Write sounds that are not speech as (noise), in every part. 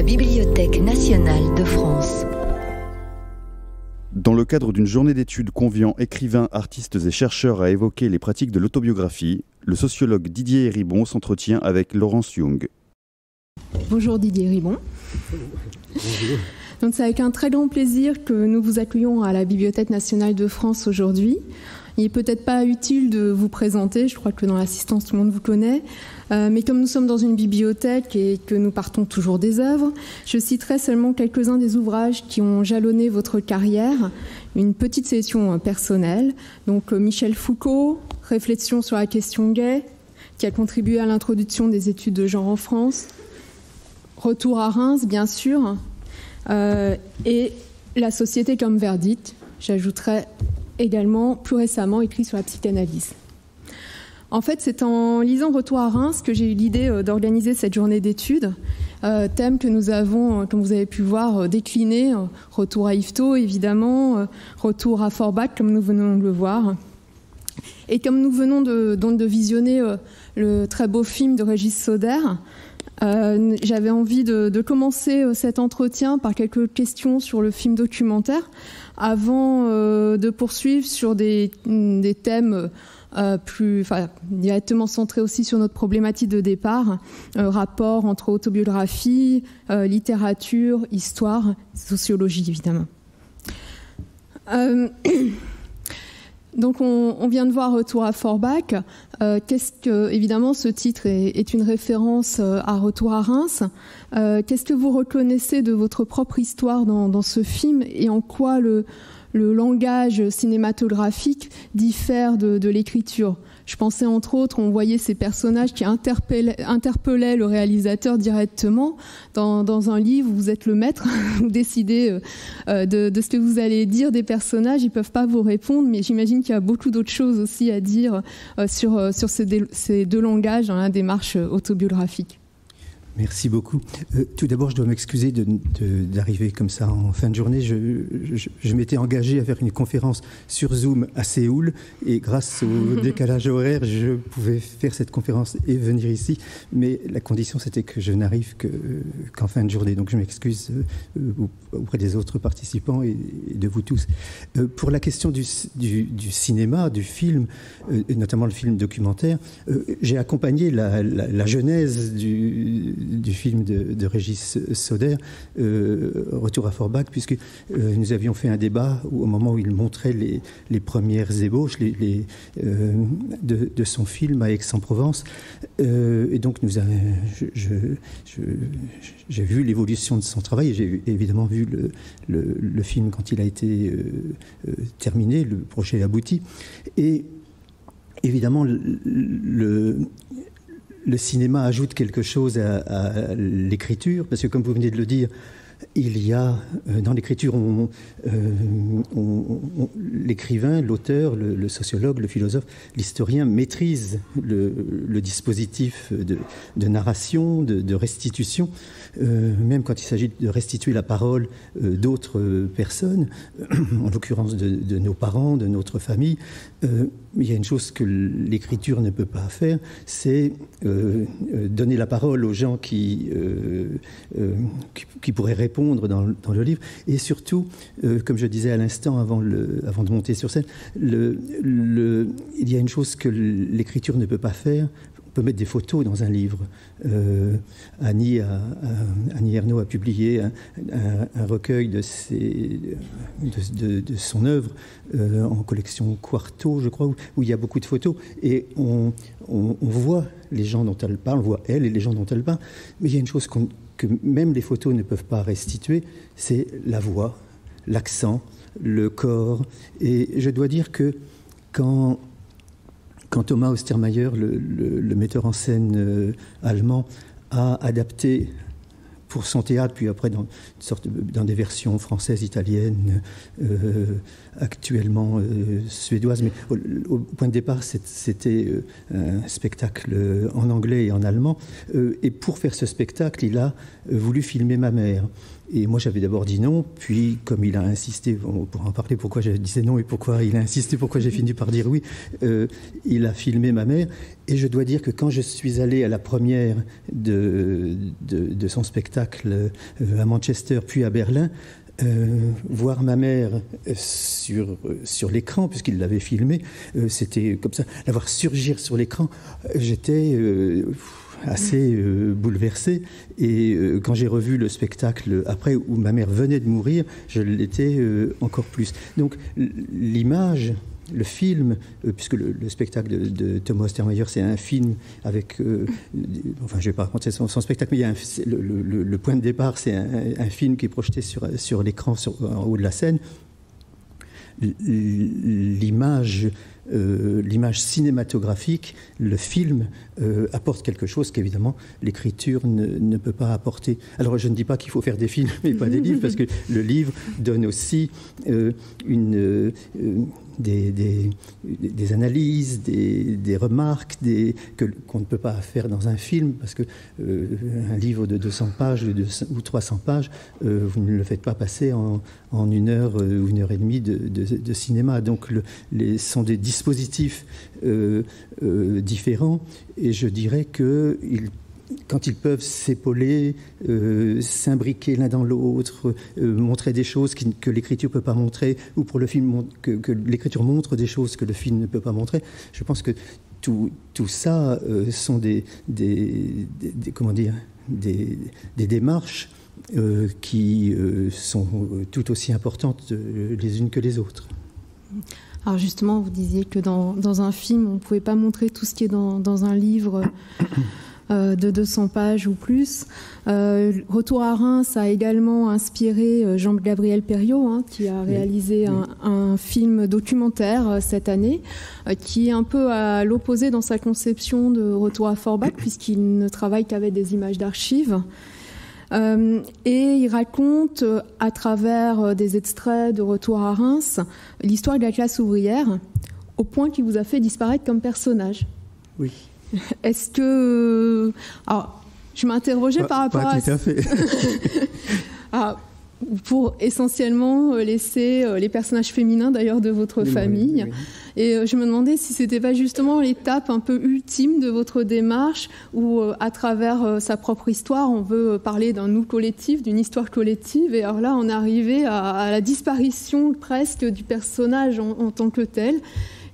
la Bibliothèque nationale de France. Dans le cadre d'une journée d'études conviant écrivains, artistes et chercheurs à évoquer les pratiques de l'autobiographie, le sociologue Didier Ribon s'entretient avec Laurence Young. Bonjour Didier Ribon. Bonjour. Donc c'est avec un très grand plaisir que nous vous accueillons à la Bibliothèque nationale de France aujourd'hui. Il n'est peut-être pas utile de vous présenter, je crois que dans l'assistance tout le monde vous connaît, euh, mais comme nous sommes dans une bibliothèque et que nous partons toujours des œuvres, je citerai seulement quelques-uns des ouvrages qui ont jalonné votre carrière, une petite session personnelle. Donc euh, Michel Foucault, Réflexion sur la question gay, qui a contribué à l'introduction des études de genre en France. Retour à Reims, bien sûr, euh, et La société comme verdict. J'ajouterai également plus récemment écrit sur la psychanalyse. En fait, c'est en lisant Retour à Reims que j'ai eu l'idée euh, d'organiser cette journée d'études, euh, thème que nous avons, euh, comme vous avez pu voir, décliné. Retour à Yvetot, évidemment, retour à Forbach, comme nous venons de le voir. Et comme nous venons de, donc de visionner le très beau film de Régis Sauder, j'avais envie de, commencer cet entretien par quelques questions sur le film documentaire avant de poursuivre sur des thèmes euh, plus, enfin, directement centré aussi sur notre problématique de départ, euh, rapport entre autobiographie, euh, littérature, histoire, sociologie évidemment. (clears throat) Donc on, vient de voir Retour à Forbach. Qu'est-ce que, évidemment, ce titre est, une référence à Retour à Reims. Qu'est-ce que vous reconnaissez de votre propre histoire dans ce film et en quoi le, le langage cinématographique diffère de, l'écriture. Je pensais entre autres, on voyait ces personnages qui interpellaient, le réalisateur directement. Dans, un livre, vous êtes le maître, (laughs) vous décidez euh, euh, de, ce que vous allez dire des personnages, ils peuvent pas vous répondre, mais j'imagine qu'il y a beaucoup d'autres choses aussi à dire euh, sur, sur ces, ces deux langages dans la démarche autobiographique. Merci beaucoup. Euh, tout d'abord, je dois m'excuser d'arriver comme ça en fin de journée. Je, m'étais engagé à faire une conférence sur Zoom à Séoul et grâce au (laughs) décalage horaire, je pouvais faire cette conférence et venir ici. Mais la condition, c'était que je n'arrive qu'en fin de journée. Donc je m'excuse euh, auprès des autres participants et, de vous tous. Euh, pour la question du, cinéma, du film, notamment le film documentaire, j'ai accompagné la, la genèse du du film de, Régis Soder, euh, Retour à Forbach, puisque euh, nous avions fait un débat au moment où il montrait les, premières ébauches euh, de, son film à Aix-en-Provence. et donc, j'ai vu l'évolution de son travail et j'ai évidemment vu le, film quand il a été terminé, le projet abouti. Et évidemment, le cinéma ajoute quelque chose à, l'écriture, parce que comme vous venez de le dire, il y a euh, dans l'écriture, euh, l'écrivain, l'auteur, le, sociologue, le philosophe, l'historien maîtrise le, dispositif de, narration, de, restitution, euh, même quand il s'agit de restituer la parole d'autres personnes, (clears throat) en l'occurrence de, nos parents, de notre famille. il y a une chose que l'écriture ne peut pas faire, c'est donner la parole aux gens qui, qui pourraient répondre dans, le livre. Et surtout, euh, comme je disais à l'instant avant, de monter sur scène, il y a une chose que l'écriture ne peut pas faire. On peut mettre des photos dans un livre. Euh, Annie, a, a publié un, recueil de, son œuvre euh, en collection Quarto, je crois, où, il y a beaucoup de photos. Et on, voit les gens dont elle parle, on voit elle et les gens dont elle parle. Mais il y a une chose que même les photos ne peuvent pas restituer, c'est la voix, l'accent, le corps. Et je dois dire que quand, quand Thomas Ostermayer, le, metteur en scène euh, allemand, a adapté pour son théâtre, puis après dans, des versions françaises, italiennes, euh, actuellement euh, suédoises. Mais au, point de départ, c'était euh, un spectacle en anglais et en allemand. et pour faire ce spectacle, il a voulu filmer ma mère. Et moi, j'avais d'abord dit non, puis comme il a insisté, on pourra en parler pourquoi je disais non et pourquoi il a insisté, pourquoi j'ai fini par dire oui, euh, il a filmé ma mère. Et je dois dire que quand je suis allé à la première de, de, son spectacle euh, à Manchester, puis à Berlin, euh, voir ma mère sur, sur l'écran, puisqu'il l'avait filmé, c'était comme ça, la voir surgir sur l'écran, j'étais assez euh, bouleversé. Et euh, quand j'ai revu le spectacle après, où ma mère venait de mourir, je l'étais euh, encore plus. Donc l'image, le film, puisque le, spectacle de, Thomas Ostermeyer, c'est un film avec. enfin, je ne vais pas raconter son, spectacle, mais il y a le, point de départ, c'est un, film qui est projeté sur, l'écran en haut de la scène. L'image euh, l'image cinématographique, le film euh, apporte quelque chose qu'évidemment l'écriture ne, peut pas apporter. Alors je ne dis pas qu'il faut faire des films (laughs) mais pas des livres, parce que le livre donne aussi euh, une, des, analyses, des, remarques des, qu'on ne peut pas faire dans un film, parce que un livre de 200 pages ou 300 pages, vous ne le faites pas passer en, en une heure ou une heure et demie de, cinéma. Donc le, les sont des dispositifs euh, euh, différents et je dirais que quand ils peuvent s'épauler, euh, s'imbriquer l'un dans l'autre, montrer des choses que l'écriture ne peut pas montrer, ou pour le film que, l'écriture montre des choses que le film ne peut pas montrer, je pense que tout, tout ça sont des, des, comment dire, des, démarches qui sont tout aussi importantes les unes que les autres. Alors justement, vous disiez que dans, un film, on ne pouvait pas montrer tout ce qui est dans, un livre euh, de 200 pages ou plus. Euh, Retour à Reims a également inspiré euh, Jean-Gabriel Perriot, hein, qui a réalisé un, film documentaire cette année, qui est un peu à l'opposé dans sa conception de Retour à Forbach, puisqu'il ne travaille qu'avec des images d'archives. Euh, et il raconte euh, à travers euh, des extraits de Retour à Reims l'histoire de la classe ouvrière au point qu'il vous a fait disparaître comme personnage. Oui. (laughs) Est-ce que... Alors, je m'interrogeais par rapport pas tout à... fait. (laughs) ah, pour essentiellement laisser les personnages féminins d'ailleurs de votre famille. Et euh, je me demandais si c'était pas justement l'étape un peu ultime de votre démarche où, euh, à travers euh, sa propre histoire, on veut parler d'un nous collectif, d'une histoire collective. Et alors là, on arrivé à, la disparition presque du personnage en, tant que tel.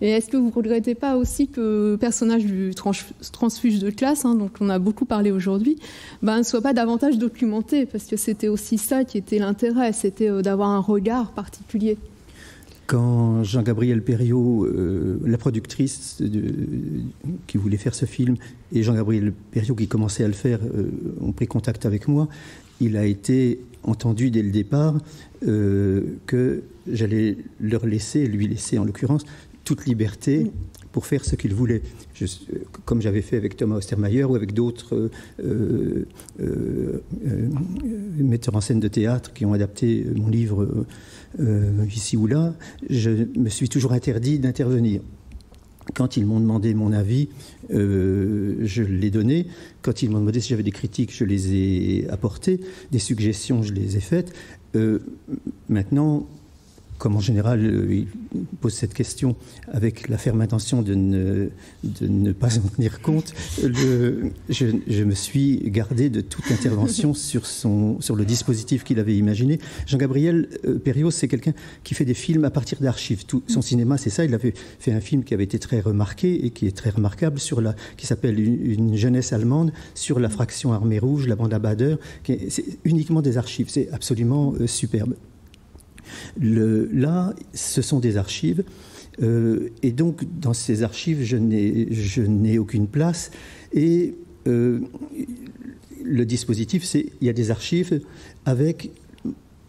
Et est-ce que vous ne regrettez pas aussi que le personnage du transfuge de classe, hein, dont on a beaucoup parlé aujourd'hui, ben, ne soit pas davantage documenté Parce que c'était aussi ça qui était l'intérêt, c'était d'avoir un regard particulier. Quand Jean-Gabriel Perriot, euh, la productrice qui voulait faire ce film, et Jean-Gabriel Perriot qui commençait à le faire, euh, ont pris contact avec moi, il a été entendu dès le départ euh, que j'allais leur laisser, lui laisser en l'occurrence, toute liberté pour faire ce qu'il voulait. comme j'avais fait avec Thomas Ostermayer ou avec d'autres metteurs en scène de théâtre qui ont adapté mon livre euh, ici ou là, je me suis toujours interdit d'intervenir. Quand ils m'ont demandé mon avis, euh, je l'ai donné. Quand ils m'ont demandé si j'avais des critiques, je les ai apportées. Des suggestions, je les ai faites. Euh, maintenant, comme en général, euh, il pose cette question avec la ferme intention de ne, de ne pas (laughs) en tenir compte, le, je, je, me suis gardé de toute intervention (laughs) sur, son, sur le dispositif qu'il avait imaginé. Jean-Gabriel euh, Perriot, c'est quelqu'un qui fait des films à partir d'archives. Tout son cinéma, c'est ça. Il avait fait un film qui avait été très remarqué et qui est très remarquable, sur la, qui s'appelle une, jeunesse allemande, sur la fraction armée rouge, la bande à Bader. C'est uniquement des archives. C'est absolument euh, superbe. Là, ce sont des archives. Euh, et donc, dans ces archives, je n'ai aucune place. Et euh, le dispositif, c'est il y a des archives avec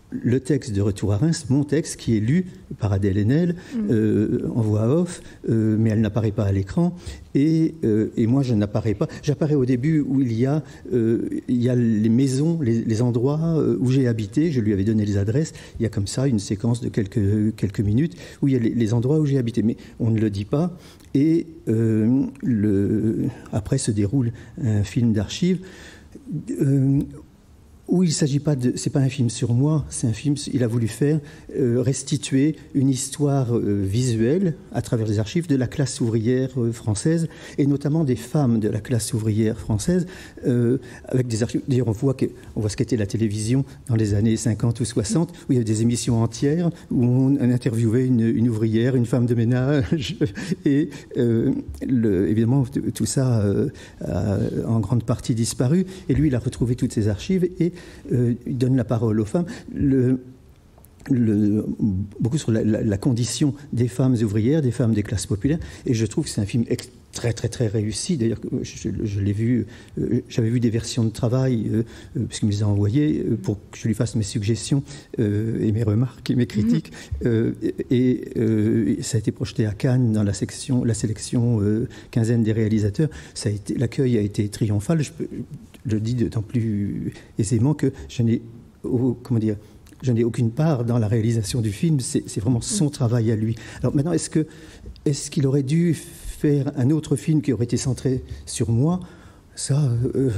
le texte de Retour à Reims, mon texte, qui est lu par Adèle Haenel mm. euh, en voix off, euh, mais elle n'apparaît pas à l'écran. Et, euh, et, moi, je n'apparais pas. J'apparais au début où il y a, il y a les maisons, les, endroits où j'ai habité. Je lui avais donné les adresses. Il y a comme ça une séquence de quelques, quelques minutes où il y a les, les endroits où j'ai habité. Mais on ne le dit pas. Et le, après se déroule un film d'archives où il s'agit pas de, c'est pas un film sur moi, c'est un film, il a voulu faire euh, restituer une histoire euh, visuelle à travers les archives de la classe ouvrière euh, française et notamment des femmes de la classe ouvrière française avec des archives. D'ailleurs, on voit que, on voit ce qu'était la télévision dans les années 50 ou 60 où il y avait des émissions entières où on interviewait une, ouvrière, une femme de ménage (laughs) et évidemment tout ça a en grande partie disparu et lui il a retrouvé toutes ces archives et euh, donne la parole aux femmes. Beaucoup sur la, condition des femmes ouvrières, des femmes des classes populaires, et je trouve que c'est un film très très très réussi. D'ailleurs, je, l'ai vu, euh, j'avais vu des versions de travail euh, puisqu'il me les a envoyées pour que je lui fasse mes suggestions et mes remarques et mes critiques. et ça a été projeté à Cannes dans la section, la sélection quinzaine des réalisateurs. Ça a été, l'accueil a été triomphal. Je, je le dis d'autant plus aisément que je n'ai, comment dire, je n'ai aucune part dans la réalisation du film. C'est vraiment son travail à lui. Alors maintenant, est-ce que est-ce qu'il aurait dû faire un autre film qui aurait été centré sur moi ça, euh,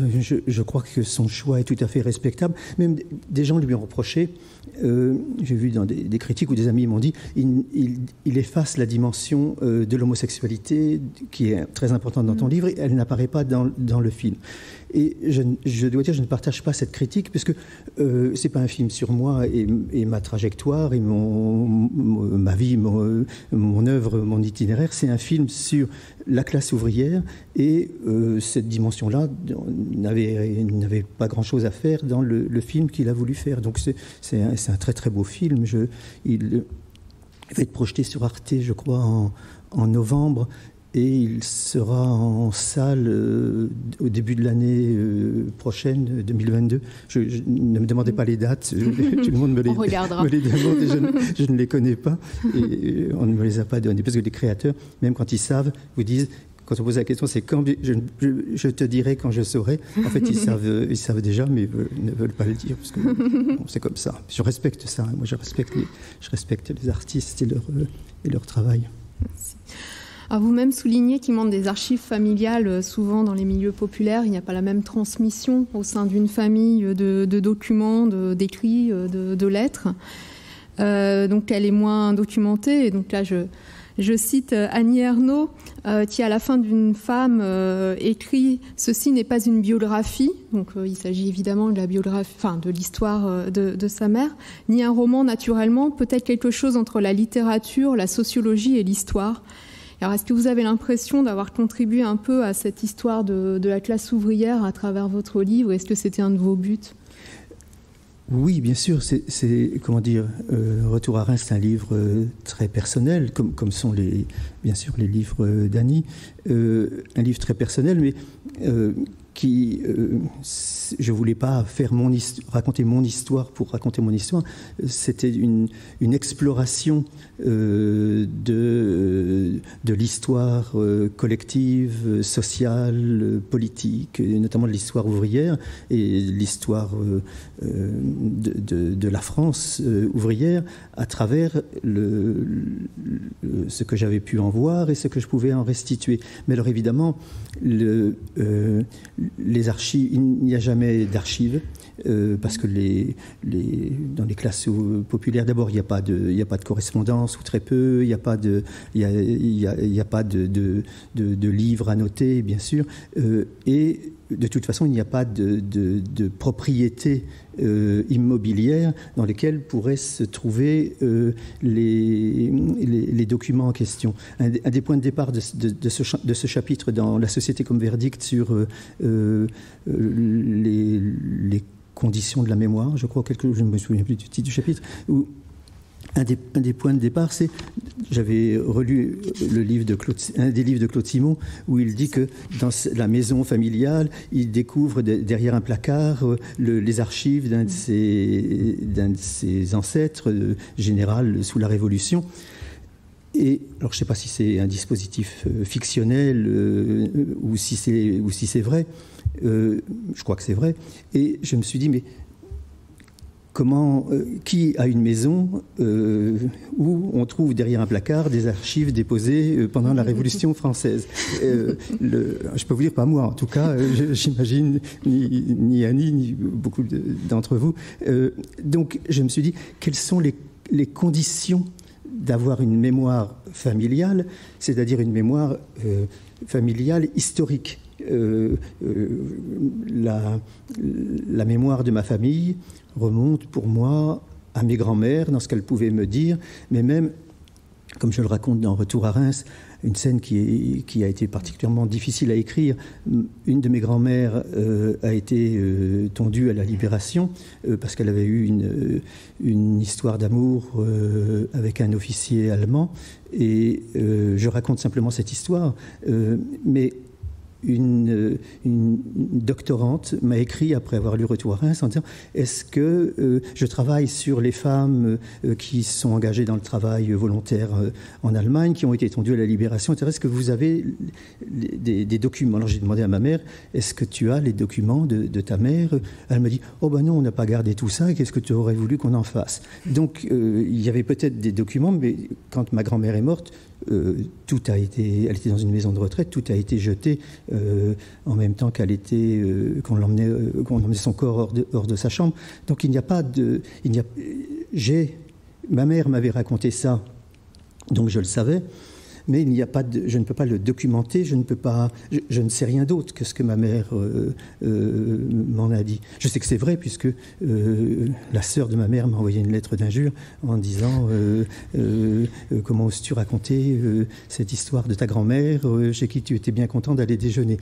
je, crois que son choix est tout à fait respectable. Même des gens lui ont reproché, euh, j'ai vu dans des, critiques où des amis m'ont dit, il, il, efface la dimension euh, de l'homosexualité qui est très importante dans ton mm. livre, et elle n'apparaît pas dans, dans, le film. Et je, dois dire, je ne partage pas cette critique, puisque euh, ce n'est pas un film sur moi et, ma trajectoire, et mon, ma vie, mon, mon, œuvre, mon itinéraire. C'est un film sur la classe ouvrière, et euh, cette dimension-là n'avait pas grand-chose à faire dans le, film qu'il a voulu faire. Donc c'est un, un, très très beau film. Il va être projeté sur Arte, je crois, en novembre et il sera en salle euh, au début de l'année euh, prochaine, 2022. Je, ne me demandez pas les dates, (laughs) tout le monde me les, (laughs) me les demande et je, je, ne les connais pas et euh, on ne me les a pas données. Parce que les créateurs, même quand ils savent, vous disent quand on pose la question, c'est quand je, je, te dirai quand je saurai. En fait, ils savent, ils savent déjà, mais ils ne veulent pas le dire parce que c'est comme ça. Je respecte ça. Moi, je respecte les, je respecte les artistes et leur, et leur travail. Merci. À vous-même souligné qu'il manque des archives familiales euh, souvent dans les milieux populaires. Il n'y a pas la même transmission au sein d'une famille de, documents, d'écrits, de, de, lettres. Euh, donc elle est moins documentée. Et donc là, je, cite euh, Annie Ernaux, qui à la fin d'une femme écrit Ceci n'est pas une biographie. Donc il s'agit évidemment de la biographie, enfin de l'histoire de, sa mère, ni un roman naturellement, peut-être quelque chose entre la littérature, la sociologie et l'histoire. Alors, est-ce que vous avez l'impression d'avoir contribué un peu à cette histoire de, la classe ouvrière à travers votre livre? Est-ce que c'était un de vos buts? Oui, bien sûr. C'est comment dire, euh, Retour à Reims, c'est un livre euh, très personnel, comme, sont les, bien sûr les livres d'Annie. Euh, un livre très personnel, mais qui, euh, je voulais pas faire mon raconter mon histoire pour raconter mon histoire. C'était une, une, exploration euh, de, de l'histoire euh, collective, sociale, politique, notamment de l'histoire ouvrière et l'histoire de, de, la France ouvrière à travers le, ce que j'avais pu en voir et ce que je pouvais en restituer. Mais alors évidemment, le, les archives, il n'y a jamais d'archives. Euh, parce que dans les classes populaires, d'abord, il n'y a, pas de, pas de correspondance, ou très peu, il n'y a pas de, livres à noter, bien sûr, euh, et de toute façon, il n'y a pas de, propriété euh, immobilière dans lesquelles pourraient se trouver les, les, documents en question. Un, des points de départ de, ce, chapitre dans La société comme verdict sur les, les conditions de la mémoire, je crois, quelque, je ne me souviens plus du titre du chapitre, où un des, points de départ, c'est, j'avais relu le livre de Claude, un des livres de Claude Simon, où il dit que dans la maison familiale, il découvre derrière un placard euh, les archives d'un de, ses, d'un de ses ancêtres, euh, général sous la Révolution. Et alors, je ne sais pas si c'est un dispositif euh, fictionnel ou si c'est ou si c'est vrai. je crois que c'est vrai. Et je me suis dit, mais comment, euh, qui a une maison euh, où on trouve derrière un placard des archives déposées euh, pendant la Révolution française le, Je peux vous dire, pas moi en tout cas, j'imagine, ni, ni, Annie, ni beaucoup d'entre vous. donc je me suis dit, quelles sont les, conditions d'avoir une mémoire familiale, c'est-à-dire une mémoire familiale historique la, mémoire de ma famille remonte pour moi à mes grands-mères, dans ce qu'elles pouvaient me dire, mais même, comme je le raconte dans Retour à Reims, une scène qui, a été particulièrement difficile à écrire. Une de mes grands-mères euh, a été euh, tondue à la libération euh, parce qu'elle avait eu une, une histoire d'amour avec un officier allemand. Et je raconte simplement cette histoire. mais une, doctorante m'a écrit après avoir lu Retour à Reims en disant Est-ce que euh, je travaille sur les femmes euh, qui sont engagées dans le travail volontaire euh, en Allemagne, qui ont été étendues à la libération, Est-ce que vous avez des, documents? Alors j'ai demandé à ma mère Est-ce que tu as les documents de, ta mère? Elle me dit Oh ben non, on n'a pas gardé tout ça, qu'est-ce que tu aurais voulu qu'on en fasse? Donc il y avait peut-être des documents, mais quand ma grand-mère est morte, euh, tout a été, elle était dans une maison de retraite, tout a été jeté euh, en même temps qu'elle était, euh, qu'on l'emmenait, qu'on emmenait son corps hors de, hors de, sa chambre. Donc il n'y a pas de, il n'y a, j'ai, ma mère m'avait raconté ça, donc je le savais mais il n'y a pas je ne peux pas le documenter, je ne peux pas, je, ne sais rien d'autre que ce que ma mère euh, euh, m'en a dit. Je sais que c'est vrai puisque euh, la sœur de ma mère m'a envoyé une lettre d'injure en disant comment oses-tu raconter cette histoire de ta grand-mère chez qui tu étais bien content d'aller déjeuner?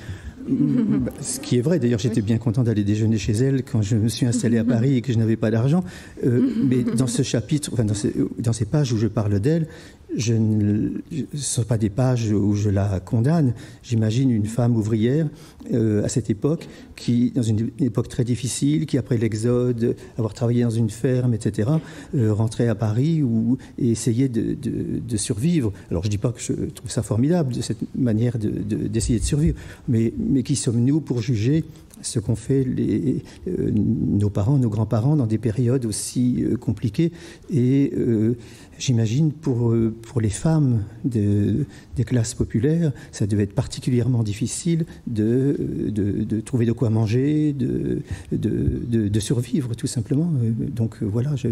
(laughs) ce qui est vrai, d'ailleurs, j'étais bien content d'aller déjeuner chez elle quand je me suis installé à (laughs) Paris et que je n'avais pas d'argent. mais dans ce chapitre, enfin, dans, dans ces pages où je parle d'elle, je ne, ce ne sont pas des pages où je la condamne. J'imagine une femme ouvrière euh, à cette époque, qui, dans une époque très difficile, qui après l'exode, avoir travaillé dans une ferme, etc., euh, rentrait à Paris ou, et essayait de, survivre. Alors je ne dis pas que je trouve ça formidable, de cette manière d'essayer de, survivre, mais qui sommes-nous pour juger ce qu'ont fait euh, nos parents, nos grands-parents dans des périodes aussi compliquées et J'imagine pour, euh, pour les femmes de, des classes populaires, ça devait être particulièrement difficile de, de, trouver de quoi manger, de, de, survivre tout simplement. Euh, donc euh, voilà, ce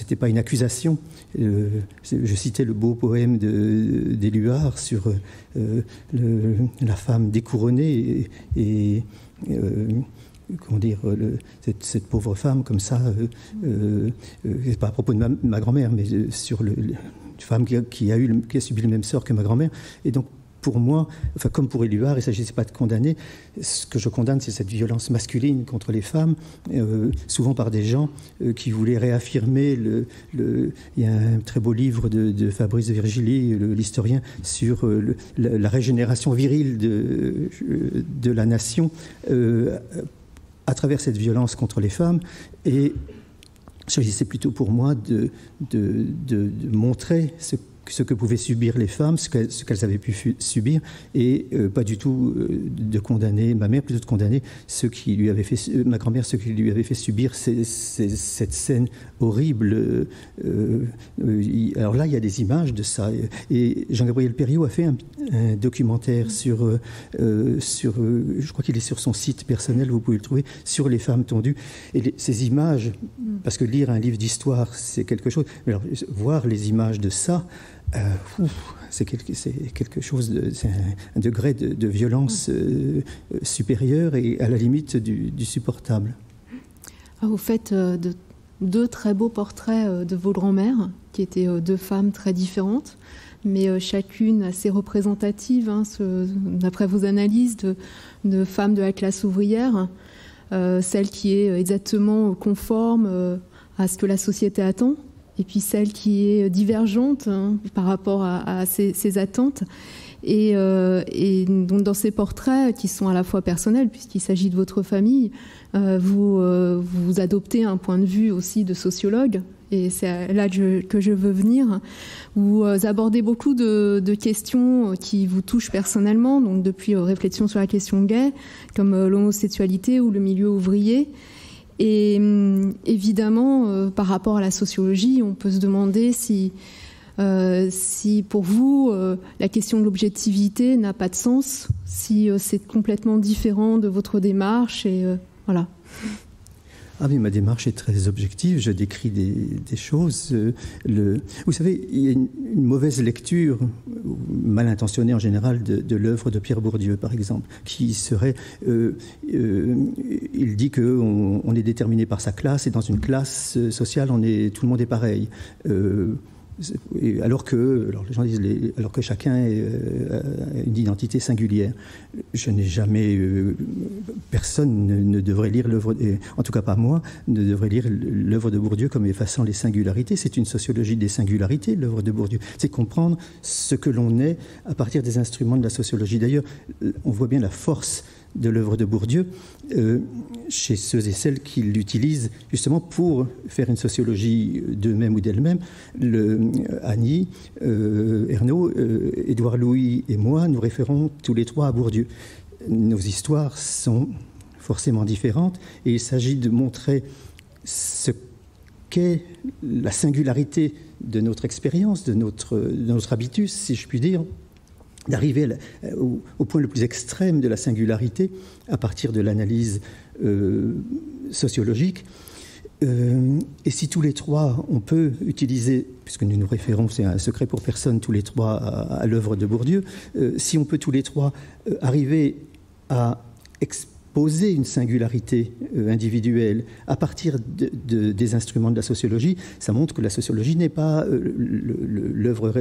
n'était pas une accusation. Je citais le beau poème d'Éluard sur la femme découronnée et, comment dire, euh, cette, pauvre femme comme ça, euh, euh, euh pas à propos de ma, grand-mère, mais sur le, une femme qui a, qui a subi le même sort que ma grand-mère. Et donc, pour moi, enfin, comme pour Éluard, il ne s'agissait pas de condamner. Ce que je condamne, c'est cette violence masculine contre les femmes, souvent par des gens qui voulaient réaffirmer. Il y a un très beau livre de, Fabrice Virgili, l'historien, sur la, la, régénération virile de, la nation à travers cette violence contre les femmes. Et il s'agissait plutôt pour moi de, de montrer ce ce que pouvaient subir les femmes, ce qu'elles avaient pu subir, et euh, pas du tout euh, de condamner ma mère, plutôt de condamner ceux qui lui avaient fait, euh, ma grand-mère, ceux qui lui avaient fait subir cette scène horrible. alors là, il y a des images de ça. Et Jean-Gabriel Perriot a fait un, documentaire sur, sur je crois qu'il est sur son site personnel, vous pouvez le trouver, sur les femmes tondues. Et ces images, parce que lire un livre d'histoire, c'est quelque chose, mais alors, voir les images de ça, euh, c'est quelque, chose, c'est un, degré de, violence euh, supérieur et à la limite du, supportable. Ah, vous faites euh, de, deux très beaux portraits de vos grands-mères, qui étaient deux femmes très différentes, mais chacune assez représentative, hein, d'après vos analyses, de, de, femmes de la classe ouvrière, celle qui est exactement conforme à ce que la société attend, et puis celle qui est divergente hein, par rapport à, ces, attentes. Euh, et, donc dans ces portraits qui sont à la fois personnels, puisqu'il s'agit de votre famille, euh, vous, euh, vous adoptez un point de vue aussi de sociologue, et c'est là que je, veux venir. Vous abordez beaucoup de, de, questions qui vous touchent personnellement, donc depuis réflexion sur la question gay, comme l'homosexualité ou le milieu ouvrier. Et hum, évidemment, par rapport à la sociologie, on peut se demander si euh, si pour vous euh, la question de l'objectivité n'a pas de sens, si euh, c'est complètement différent de votre démarche et voilà. Ah mais ma démarche est très objective, je décris des, choses. le... Vous savez, il y a une, mauvaise lecture, mal intentionnée en général, de, l'œuvre de Pierre Bourdieu, par exemple, qui serait... il dit qu'on on est déterminé par sa classe, et dans une classe sociale, tout le monde est pareil alors que, alors les gens disent, alors que chacun euh, a une identité singulière. Je n'ai jamais, euh, personne ne, devrait lire l'œuvre, en tout cas pas moi, ne devrait lire l'œuvre de Bourdieu comme effaçant les singularités. C'est une sociologie des singularités, l'œuvre de Bourdieu. C'est comprendre ce que l'on est à partir des instruments de la sociologie. D'ailleurs, on voit bien la force de l'œuvre de Bourdieu euh, chez ceux et celles qui l'utilisent justement pour faire une sociologie d'eux-mêmes ou d'elles-mêmes. Euh, Annie, euh, Ernaud, Édouard Louis et moi, nous référons tous les trois à Bourdieu. Nos histoires sont forcément différentes et il s'agit de montrer ce qu'est la singularité de notre expérience, de notre, de notre habitus, si je puis dire, d'arriver au, point le plus extrême de la singularité à partir de l'analyse euh, sociologique. Euh, et si tous les trois, on peut utiliser, puisque nous nous référons, c'est un secret pour personne, tous les trois à, l'œuvre de Bourdieu, euh, si on peut tous les trois arriver à poser une singularité euh, individuelle à partir de, des instruments de la sociologie, ça montre que la sociologie n'est pas euh, l'œuvre,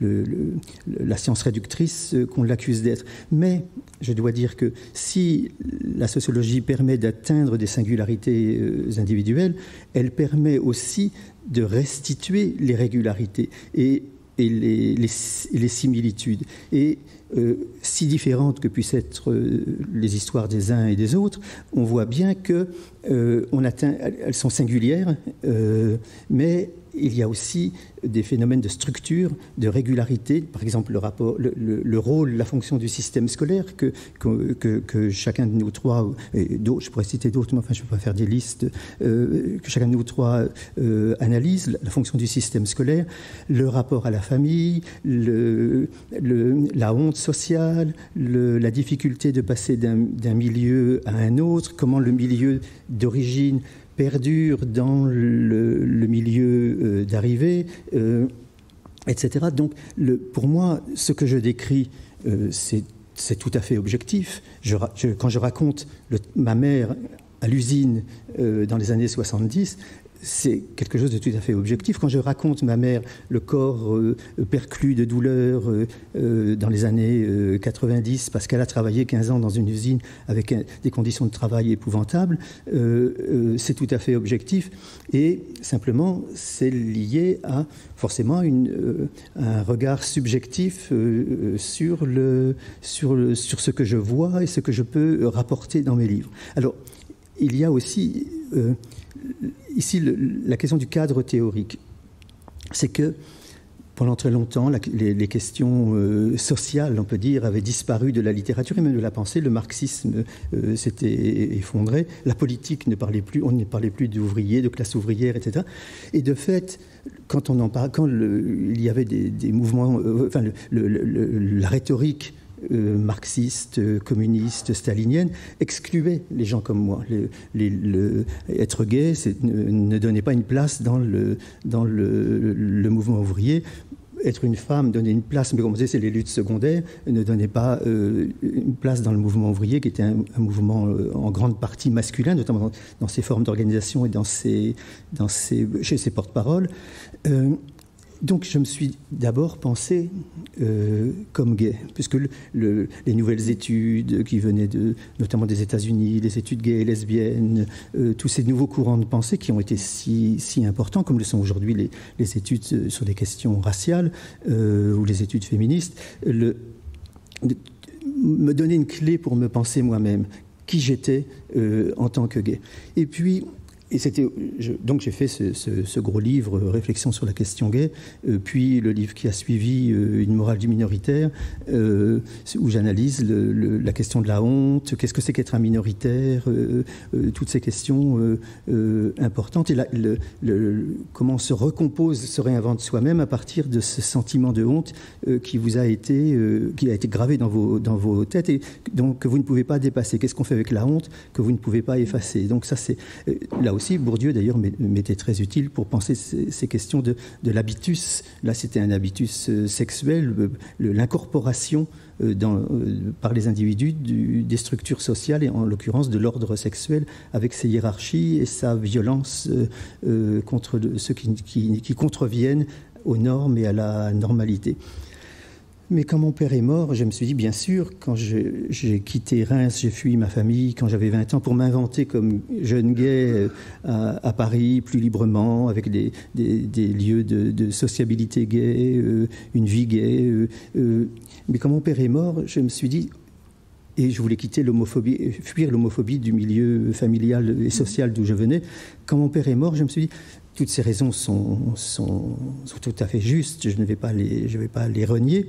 la science réductrice euh, qu'on l'accuse d'être. Mais je dois dire que si la sociologie permet d'atteindre des singularités individuelles, elle permet aussi de restituer les régularités et, et les, similitudes. Et euh, si différentes que puissent être euh, les histoires des uns et des autres, on voit bien que euh, sont singulières, mais il y a aussi des phénomènes de structure, de régularité, par exemple le, rôle, la fonction du système scolaire que, chacun de nous trois, je pourrais citer d'autres, mais enfin je ne peux pas faire des listes, euh, que chacun de nous trois euh, analyse, la, fonction du système scolaire, le rapport à la famille, le, la honte sociale, la difficulté de passer d'un milieu à un autre, comment le milieu d'origine perdure dans le, milieu euh, d'arrivée, euh, etc. Donc, pour moi, ce que je décris, euh, c'est tout à fait objectif. Je, quand je raconte ma mère à l'usine dans les années 70, c'est quelque chose de tout à fait objectif. Quand je raconte ma mère, le corps euh, perclus de douleur euh, euh, dans les années 90, parce qu'elle a travaillé 15 ans dans une usine avec des conditions de travail épouvantables, c'est tout à fait objectif. Et simplement, c'est lié à forcément un regard subjectif sur, le, sur, sur ce que je vois et ce que je peux rapporter dans mes livres. Alors, il y a aussi ici la question du cadre théorique. C'est que pendant très longtemps, les, questions euh, sociales, on peut dire, avaient disparu de la littérature et même de la pensée. Le marxisme euh, s'était effondré. La politique ne parlait plus, on ne parlait plus d'ouvriers, de classe ouvrière, etc. Et de fait, quand on en parle, quand il y avait des, mouvements, euh, enfin, la rhétorique euh, marxiste, communiste, stalinienne, excluait les gens comme moi. être gay ne, donnait pas une place dans le, dans le, mouvement ouvrier. Être une femme donnait une place, mais comme on disait, c'est les luttes secondaires, ne donnait pas euh, une place dans le mouvement ouvrier, qui était un, mouvement euh, en grande partie masculin, notamment dans, ses formes d'organisation et dans dans chez ses porte-paroles. Donc je me suis d'abord pensé euh, comme gay, puisque les nouvelles études qui venaient de, notamment des États-Unis, les études gays et lesbiennes, euh, tous ces nouveaux courants de pensée qui ont été si, importants, comme le sont aujourd'hui les, les, études sur des questions raciales euh, ou les études féministes, me donner une clé pour me penser moi-même, qui j'étais en tant que gay. Et puis et c'était donc j'ai fait ce, gros livre Réflexion sur la question gay, euh, puis le livre qui a suivi euh, Une morale du minoritaire, euh, où j'analyse la question de la honte, qu'est-ce que c'est qu'être un minoritaire, toutes ces questions importantes. Et comment on se recompose, se réinvente soi-même à partir de ce sentiment de honte qui vous a été qui a été gravé dans vos dans vos têtes. Et donc que vous ne pouvez pas dépasser. Qu'est-ce qu'on fait avec la honte que vous ne pouvez pas effacer? Donc ça c'est là aussi, Bourdieu d'ailleurs m'était très utile pour penser ces, questions de, l'habitus. Là, c'était un habitus euh, sexuel, euh, l'incorporation euh, par les individus des structures sociales et en l'occurrence de l'ordre sexuel avec ses hiérarchies et sa violence contre ceux qui contreviennent aux normes et à la normalité. Mais quand mon père est mort, je me suis dit, bien sûr, quand j'ai quitté Reims, j'ai fui ma famille quand j'avais 20 ans pour m'inventer comme jeune gay euh, à, Paris, plus librement, avec des, lieux de, sociabilité gay, euh, une vie gay. Euh, mais quand mon père est mort, je me suis dit, et je voulais quitter l'homophobie, fuir l'homophobie du milieu familial et social d'où je venais. Quand mon père est mort, je me suis dit, toutes ces raisons sont, tout à fait justes, je ne vais pas les renier.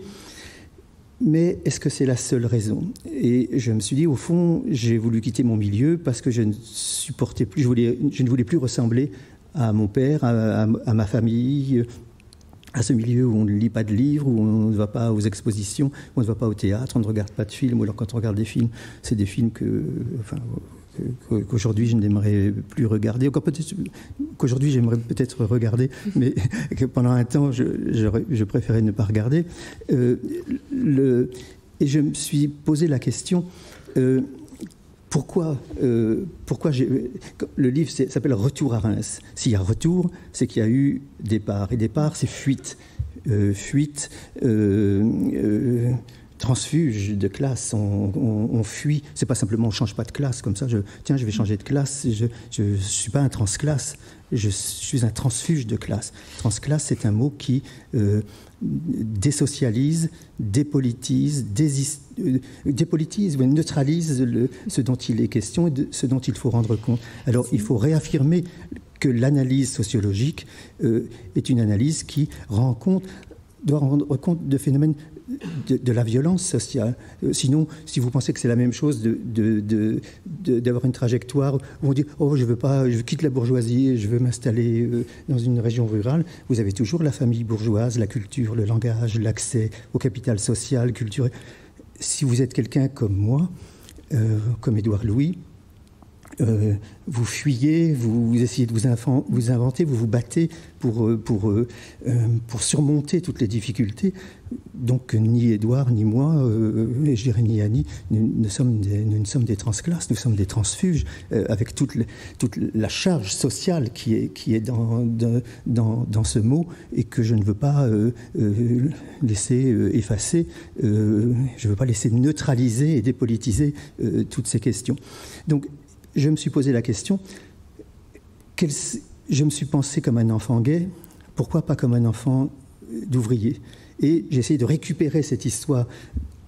Mais est-ce que c'est la seule raison? Et je me suis dit, au fond, j'ai voulu quitter mon milieu parce que je ne supportais plus, je, voulais, ne voulais plus ressembler à mon père, à, ma famille, à ce milieu où on ne lit pas de livres, où on ne va pas aux expositions, où on ne va pas au théâtre, on ne regarde pas de films, ou alors quand on regarde des films, c'est des films que, qu'aujourd'hui je n'aimerais plus regarder, encore peut-être qu'aujourd'hui j'aimerais peut-être regarder, (laughs) mais que pendant un temps je, je, préférais ne pas regarder. Euh, le, et je me suis posé la question. Euh, pourquoi, euh, pourquoi le livre s'appelle Retour à Reims S'il y a retour, c'est qu'il y a eu départ. Et départ, c'est fuite. fuite transfuge de classe, on, fuit. C'est pas simplement on change pas de classe comme ça. Je, tiens, je vais changer de classe. Je suis pas un transclasse. Je suis un transfuge de classe. Transclasse, c'est un mot qui euh, désocialise, dépolitise, euh, dépolitise, neutralise ce dont il est question et ce dont il faut rendre compte. Alors, il faut réaffirmer que l'analyse sociologique euh, est une analyse qui rend compte doit rendre compte de phénomènes de, la violence sociale. Euh, sinon, si vous pensez que c'est la même chose d'avoir une trajectoire où on dit oh je veux pas, je quitte la bourgeoisie, je veux m'installer euh, dans une région rurale, vous avez toujours la famille bourgeoise, la culture, le langage, l'accès au capital social, culturel. Si vous êtes quelqu'un comme moi, euh, comme Édouard Louis, euh, vous fuyez, vous, essayez de vous, inventer, vous vous battez pour, euh, euh, pour surmonter toutes les difficultés. Donc ni Édouard, ni moi, et je dirais ni Annie, nous, nous, sommes des transclasses, nous sommes des transfuges, avec toute, la charge sociale qui est, dans, dans, ce mot et que je ne veux pas laisser effacer, je ne veux pas laisser neutraliser et dépolitiser toutes ces questions. Donc je me suis posé la question, je me suis pensé comme un enfant gay, pourquoi pas comme un enfant d'ouvrier? Et j'ai essayé de récupérer cette histoire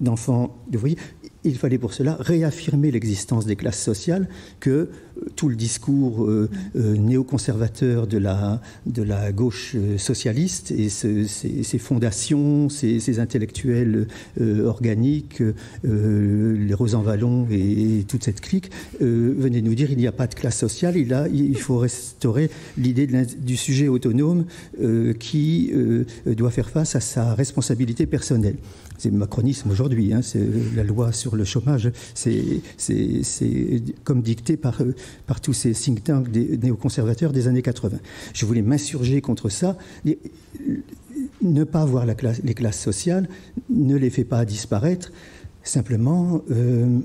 d'enfant d'ouvrier il fallait pour cela réaffirmer l'existence des classes sociales, que euh, tout le discours euh, euh, néoconservateur de la, de la gauche socialiste et ses, fondations, ses, intellectuels organiques, les Rosanvallon et, et, toute cette clique, venaient nous dire il n'y a pas de classe sociale, il, a, il faut restaurer l'idée du sujet autonome qui doit faire face à sa responsabilité personnelle c'est macronisme aujourd'hui, hein, c'est la loi sur le chômage, c'est comme dicté par, par tous ces think tanks néoconservateurs des années 80. Je voulais m'insurger contre ça. Ne pas voir les classes sociales ne les fait pas disparaître, simplement. Euh,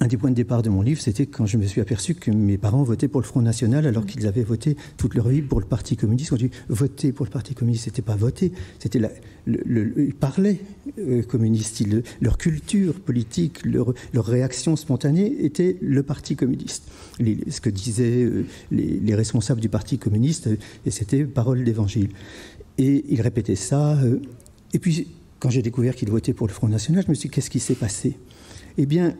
un des points de départ de mon livre, c'était quand je me suis aperçu que mes parents votaient pour le Front National alors qu'ils avaient voté toute leur vie pour le Parti communiste. Quand je dis voter pour le Parti communiste, c'était pas voter, c'était ils parlaient euh, communistes. leur culture politique, leur, réaction spontanée était le Parti communiste. ce que disaient euh, les, responsables du Parti communiste, euh, et c'était parole d'évangile. Et ils répétaient ça. et puis, quand j'ai découvert qu'ils votaient pour le Front National, je me suis dit, qu'est-ce qui s'est passé? Eh bien,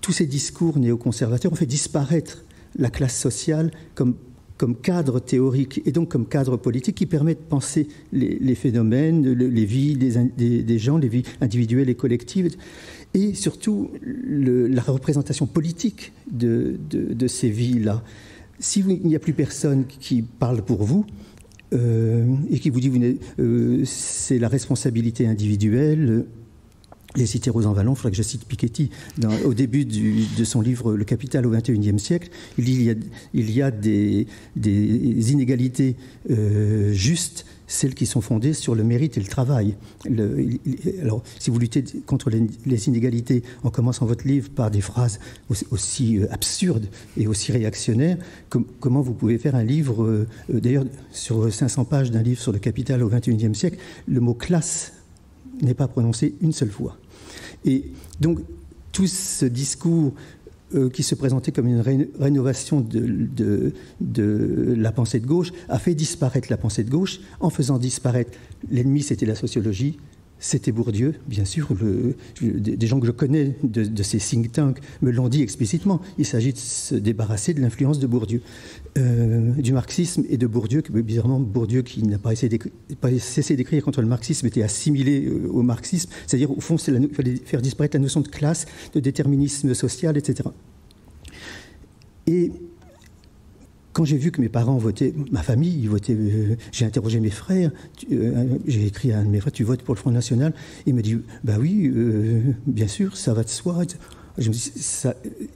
tous ces discours néoconservateurs ont fait disparaître la classe sociale comme, cadre théorique et donc comme cadre politique qui permet de penser les, phénomènes, les vies des, gens, les vies individuelles et collectives, et surtout la représentation politique de, ces vies-là. Si il n'y a plus personne qui parle pour vous, euh, et qui vous dit euh, c'est la responsabilité individuelle, les citer en Vallon, il faudrait que je cite Piketty, au début de son livre Le Capital au XXIe siècle, il dit il y a, des, inégalités euh, justes, celles qui sont fondées sur le mérite et le travail. alors, si vous luttez contre les, inégalités en commençant votre livre par des phrases aussi, euh, absurdes et aussi réactionnaires, comment vous pouvez faire un livre, euh, d'ailleurs, sur 500 pages d'un livre sur le Capital au XXIe siècle, le mot classe n'est pas prononcé une seule fois. Et donc, tout ce discours euh, qui se présentait comme une rénovation de, de, la pensée de gauche a fait disparaître la pensée de gauche en faisant disparaître l'ennemi, c'était la sociologie, c'était Bourdieu, bien sûr. des gens que je connais de, ces think tanks me l'ont dit explicitement. Il s'agit de se débarrasser de l'influence de Bourdieu, euh, du marxisme et de Bourdieu. bizarrement, Bourdieu, qui n'a pas, cessé d'écrire contre le marxisme, était assimilé euh, au marxisme. C'est-à-dire, au fond, il fallait faire disparaître la notion de classe, de déterminisme social, etc. Et quand j'ai vu que mes parents votaient, ma famille votait, euh, j'ai interrogé mes frères, j'ai écrit à un de mes frères, tu votes pour le Front National? Il me dit, bah oui, bien sûr, ça va de soi. Je me dis, ça,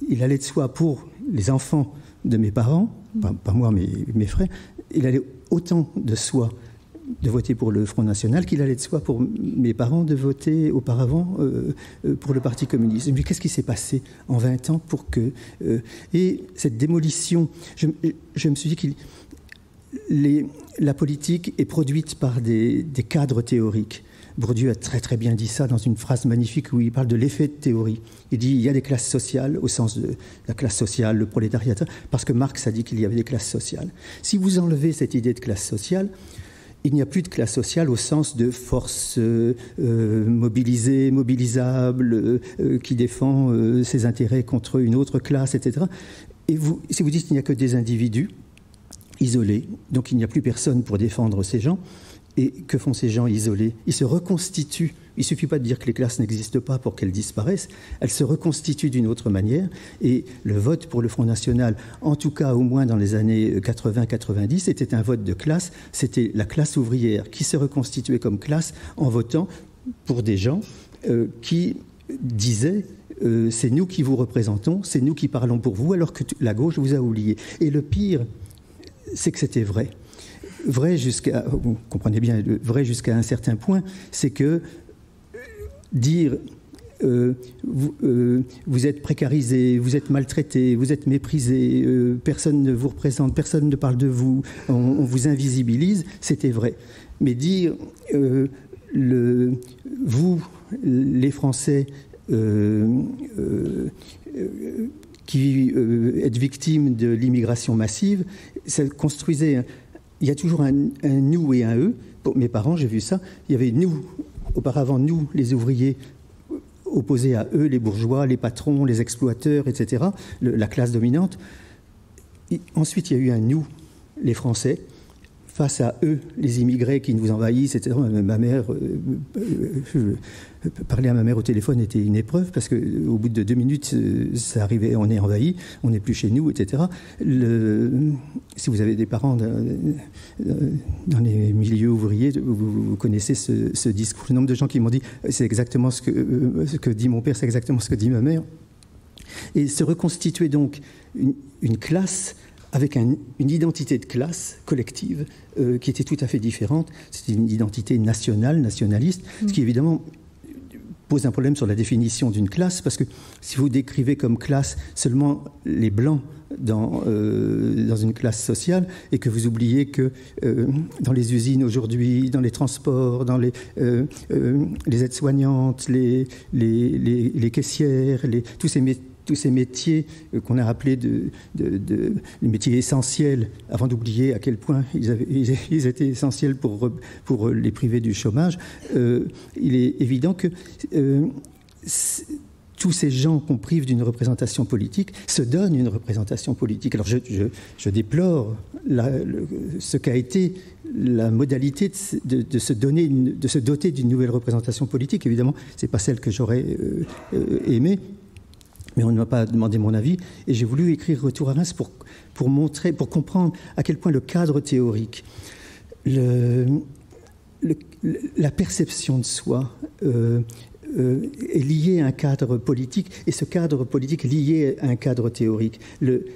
il allait de soi pour les enfants de mes parents, pas, moi, mais mes frères, il allait autant de soi de voter pour le Front National qu'il allait de soi pour mes parents de voter auparavant euh, euh, pour le Parti communiste. Mais qu'est-ce qui s'est passé en 20 ans pour que... Euh, et cette démolition, je, me suis dit que la politique est produite par des, cadres théoriques. Bourdieu a très très bien dit ça dans une phrase magnifique où il parle de l'effet de théorie. Il dit il y a des classes sociales au sens de la classe sociale, le prolétariat, parce que Marx a dit qu'il y avait des classes sociales. Si vous enlevez cette idée de classe sociale, il n'y a plus de classe sociale au sens de force euh, euh, mobilisée, mobilisable, euh, qui défend ses intérêts contre une autre classe, etc. Et si vous dites qu'il n'y a que des individus isolés, donc il n'y a plus personne pour défendre ces gens, et que font ces gens isolés? Ils se reconstituent. Il ne suffit pas de dire que les classes n'existent pas pour qu'elles disparaissent. Elles se reconstituent d'une autre manière. Et le vote pour le Front National, en tout cas au moins dans les années 80-90, était un vote de classe. C'était la classe ouvrière qui se reconstituait comme classe en votant pour des gens euh, qui disaient euh, c'est nous qui vous représentons, c'est nous qui parlons pour vous, alors que la gauche vous a oublié. Et le pire, c'est que c'était vrai vrai jusqu'à, vous comprenez bien, vrai jusqu'à un certain point, c'est que euh, dire euh, euh, vous, êtes précarisé, vous êtes maltraité, vous êtes méprisé, personne ne vous représente, personne ne parle de vous, on, vous invisibilise, c'était vrai. Mais dire le, vous, les Français, qui êtes victimes de l'immigration massive, ça construisait il y a toujours un, nous et un eux. Mes parents, j'ai vu ça. Il y avait nous, auparavant nous, les ouvriers, opposés à eux, les bourgeois, les patrons, les exploiteurs, etc., la classe dominante. ensuite, il y a eu un nous, les Français, face à eux, les immigrés qui nous envahissent, etc. Ma mère, euh, euh, parler à ma mère au téléphone était une épreuve parce qu'au bout de deux minutes, euh, ça arrivait, on est envahi, on n'est plus chez nous, etc. si vous avez des parents dans, les milieux ouvriers, vous, connaissez ce, discours. Le nombre de gens qui m'ont dit, c'est exactement ce que, que dit mon père, c'est exactement ce que dit ma mère. Et se reconstituer donc une classe avec une identité de classe collective euh, qui était tout à fait différente. C'était une identité nationale, nationaliste, ce qui évidemment pose un problème sur la définition d'une classe, parce que si vous décrivez comme classe seulement les blancs dans, euh, dans une classe sociale, et que vous oubliez que euh, dans les usines aujourd'hui, dans les transports, dans les, les aides-soignantes, les, les, les, les, caissières, les, tous ces métiers, tous ces métiers euh, qu'on a appelés de, métiers essentiels, avant d'oublier à quel point (laughs) ils, étaient essentiels pour, pour les privés du chômage, euh, il est évident que euh, tous ces gens qu'on prive d'une représentation politique se donnent une représentation politique. Alors je, déplore ce qu'a été la modalité de, se donner, de se doter d'une nouvelle représentation politique. Évidemment, ce n'est pas celle que j'aurais aimée, mais on ne m'a pas demandé mon avis. Et j'ai voulu écrire Retour à Reims pour, montrer, pour comprendre à quel point le cadre théorique, la perception de soi, euh, est lié à un cadre politique et ce cadre politique est lié à un cadre théorique.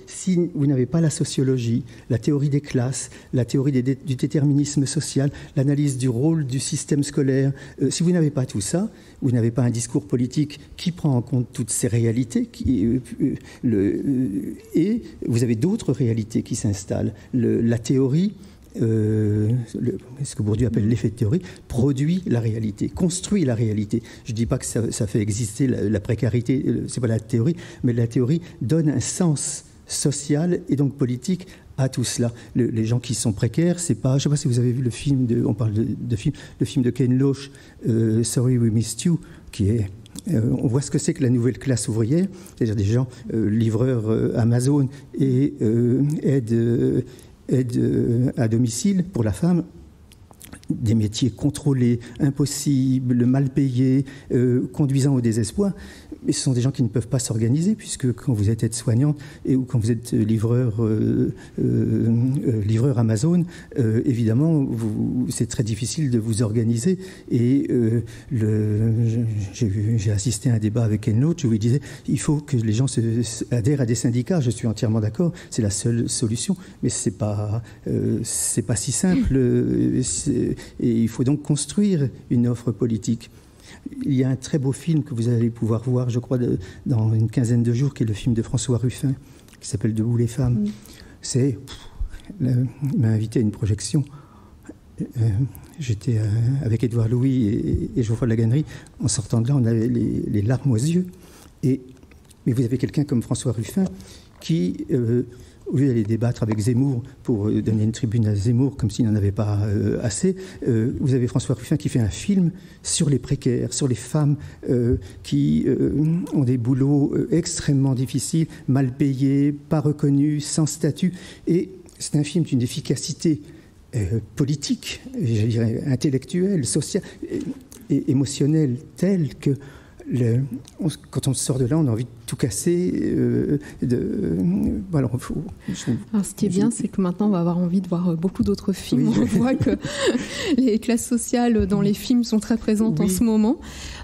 Si vous n'avez pas la sociologie, la théorie des classes, la théorie du déterminisme social, l'analyse du rôle du système scolaire, euh, si vous n'avez pas tout ça, vous n'avez pas un discours politique qui prend en compte toutes ces réalités euh, et vous avez d'autres réalités qui s'installent. La théorie euh, ce que Bourdieu appelle l'effet de théorie, produit la réalité, construit la réalité. Je ne dis pas que ça, fait exister la, précarité, euh, c'est pas la théorie, mais la théorie donne un sens social et donc politique à tout cela. les gens qui sont précaires, c'est pas. Je ne sais pas si vous avez vu le film de. On parle de, film, le film de Ken Loach, euh, Sorry We Missed You, qui est on voit ce que c'est que la nouvelle classe ouvrière, c'est-à-dire des gens livreurs Amazon et aide, aide à domicile pour la femme des métiers contrôlés, impossibles, mal payés, euh, conduisant au désespoir. Mais ce sont des gens qui ne peuvent pas s'organiser, puisque quand vous êtes aide-soignante et ou quand vous êtes livreur, euh, euh, livreur Amazon, évidemment, c'est très difficile de vous organiser. Et j'ai assisté à un débat avec Enlo où il disait il faut que les gens se, adhèrent à des syndicats. Je suis entièrement d'accord, c'est la seule solution, mais c'est pas c'est pas si simple et il faut donc construire une offre politique. Il y a un très beau film que vous allez pouvoir voir, je crois, dans une quinzaine de jours, qui est le film de François Ruffin, qui s'appelle Debout les femmes. C'est. Il m'a invité à une projection. Euh, j'étais euh, avec Édouard Louis et, et Geoffroy de la Gannerie. En sortant de là, on avait les, larmes aux yeux. Et, mais vous avez quelqu'un comme François Ruffin qui. Euh, au lieu d'aller débattre avec Zemmour pour euh, donner une tribune à Zemmour comme s'il n'en avait pas euh, assez, euh, vous avez François Ruffin qui fait un film sur les précaires, sur les femmes qui ont des boulots extrêmement difficiles, mal payés, pas reconnus, sans statut. Et c'est un film d'une efficacité politique, intellectuelle, sociale et émotionnelle telle que le, quand on sort de là, on a envie de tout casser. Euh, de, faut, Alors, ce qui est bien, c'est que maintenant, on va avoir envie de voir euh, beaucoup d'autres films. On voit que (laughs) les classes sociales dans les films sont très présentes en ce moment.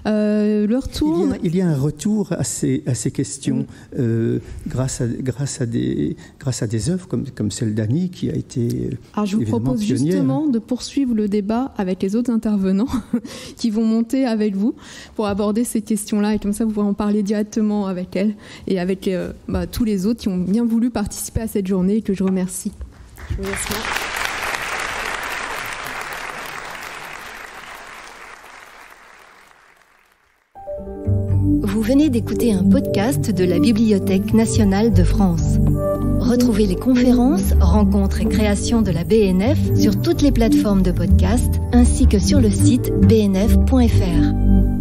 Euh, le retour. Il y, a, un retour à ces, à ces questions euh, grâce, à, grâce, à des, grâce à des œuvres comme, comme celle d'Annie qui a été. Alors, je vous propose justement de poursuivre le débat avec les autres intervenants (laughs) qui vont monter avec vous pour aborder ces questions-là et comme ça, vous pourrez en parler directement avec elle et avec euh, bah, tous les autres qui ont bien voulu participer à cette journée et que je remercie. Vous venez d'écouter un podcast de la Bibliothèque nationale de France. Retrouvez les conférences, rencontres et créations de la BNF sur toutes les plateformes de podcast ainsi que sur le site bnf.fr.